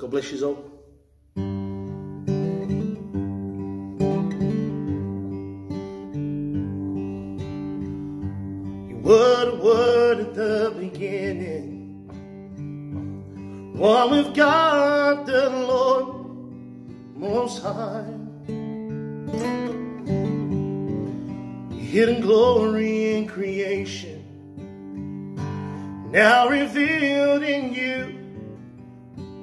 God bless you all. You were the word at the beginning. One with God the Lord Most High. Hidden glory in creation, now revealed in you,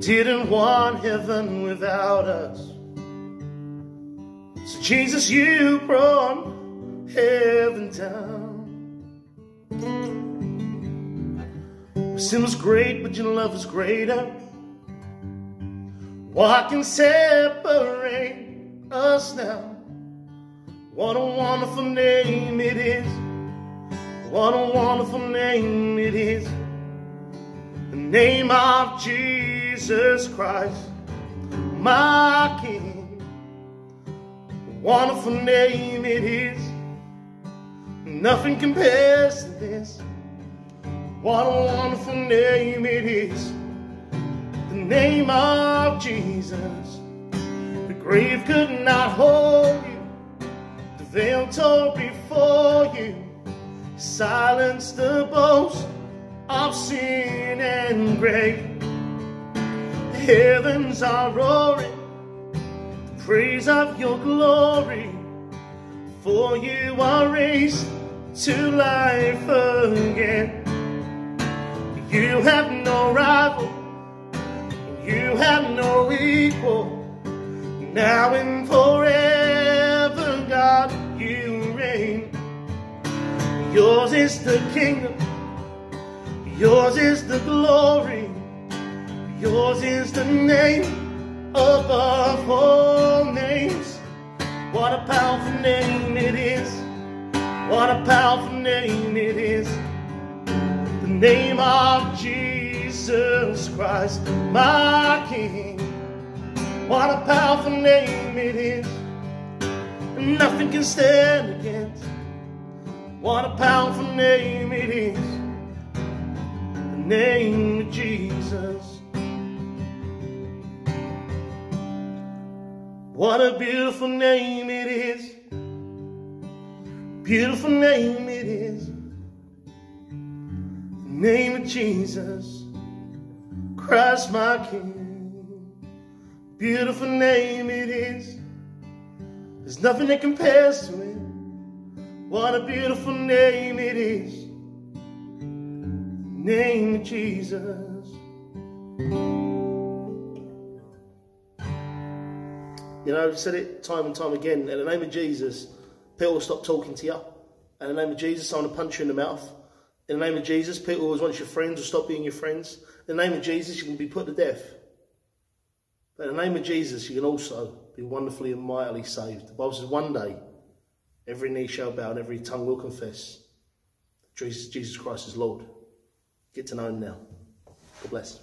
Didn't want heaven without us. So Jesus, you brought heaven down. Sin was great, but your love is greater. What can separate us now? What a wonderful name it is. What a wonderful name it is. Name of Jesus Christ, my King. Wonderful name it is. Nothing compares to this. What a wonderful name it is the name of Jesus. The grave could not hold you, the veil tore before you, silence the boast of sin and grave. The heavens are roaring, praise of your glory, for you are raised to life again. You have no rival you have no equal. Now and forever, God, you reign. Yours is the kingdom. Yours is the glory. Yours is the name above all names. What a powerful name it is. What a powerful name it is. The name of Jesus. Christ, my King. What a powerful name it is. Nothing can stand against. What a powerful name it is. Name of Jesus. What a beautiful name it is. Beautiful name it is. Name of Jesus. Christ my King. Beautiful name it is. There's nothing that compares to it. What a beautiful name it is. Name of Jesus. You know, I've said it time and time again. In the name of Jesus, people will stop talking to you. In the name of Jesus, I someone will punch you in the mouth. In the name of Jesus, people who want your friends will stop being your friends. In the name of Jesus, you can be put to death. But in the name of Jesus, you can also be wonderfully and mightily saved. The Bible says one day, every knee shall bow and every tongue will confess Jesus, Jesus Christ is Lord. Get to know him now. God bless.